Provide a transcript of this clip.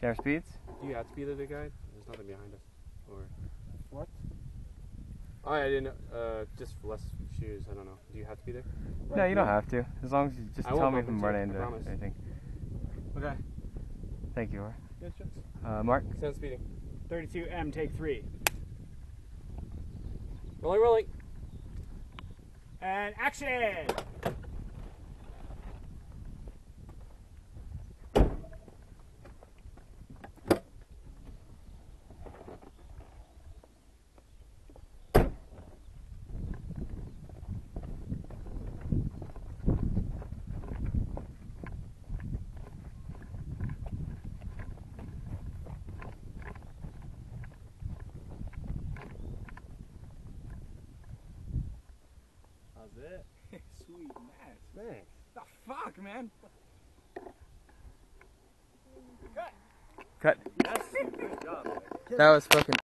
Camera speeds? Do you have to be the big guide? There's nothing behind us. Or What? oh, I didn't. Uh, just less shoes. I don't know. Do you have to be there? no, you don't have to. As long as you just I tell me if I'm running into promise. anything. Okay. Thank you. Or. Good shots. Uh, Mark? Sound speeding. 32M, take three. Rolling, rolling. And action! How's it? Sweet, nice. Thanks. The fuck, man? Cut. Yes. Good job. That was fucking.